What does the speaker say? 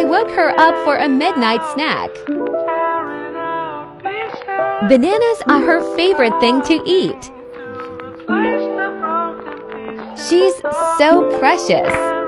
I woke her up for a midnight snack. Bananas are her favorite thing to eat. She's so precious.